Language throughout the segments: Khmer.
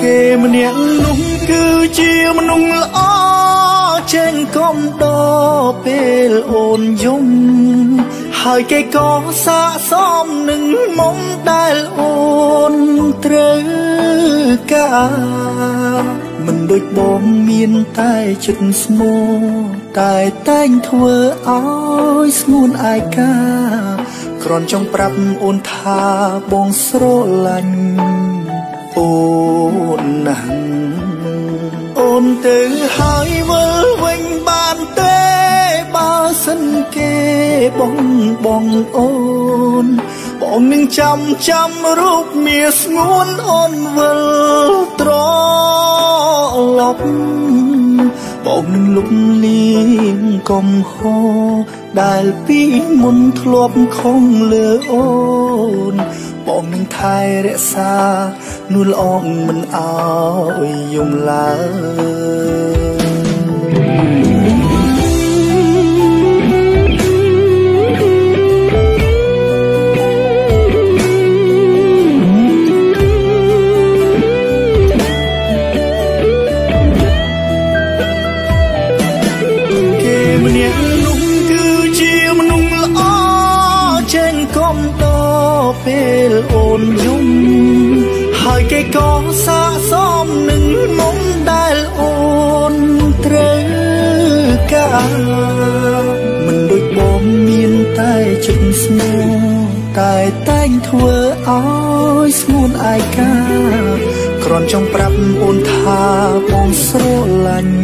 គេម្នាក់នោះគឺជាមនុស្សល្អចេញកំដរពេលអូនយំហើយគេក៏សាកសមនឹងមុំដែលអូនត្រូវការមិនដូចបងមានតែចិត្តស្មោតែតែងធ្វើឲ្យស្ងួនអាយកាគ្រាន់ចង់ប្រាប់អូនថាបងស្រឡាញ់អូ គេបងបងអូន បងនឹងចាំចាំរូបមាស្ងួនអូនវិលត្រឡប់បងនឹងលុបលៀងកំហោដែលពីមុនធ្លាប់ខំលើអូន បងនឹងថែរក្សានួនល្អងមិនអោយយំឡើយ ពេលអូនយំហើយគេក៏សាកសមនឹងមុំដែលអូនត្រូវការមិនដូចបងមានតែចិត្តស្មោតែតែងធ្វើឲ្យស្ងួនអាយកាគ្រាន់ចង់ប្រាប់អូនថាបងស្រឡាញ់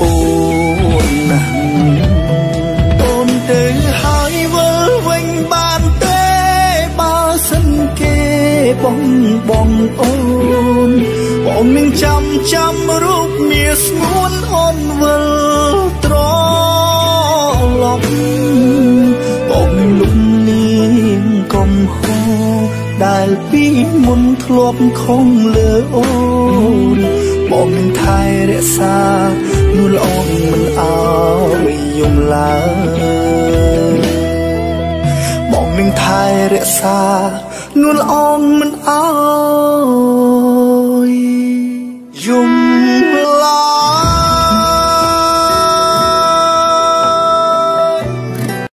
អូនណាស់អូនទៅហើយវិ បងបងអូនបងនឹងចាំចាំរូបមាស្ងួនអូនវិលត្រឡប់បងនឹងលុបលៀងកំហោដែលពីមុនធ្លាប់ខំលើអូនបងនឹងថែរក្សានួនល្អមិនអោយយំឡើយបងនឹងថែរក្សា នួនល្អមិនអោ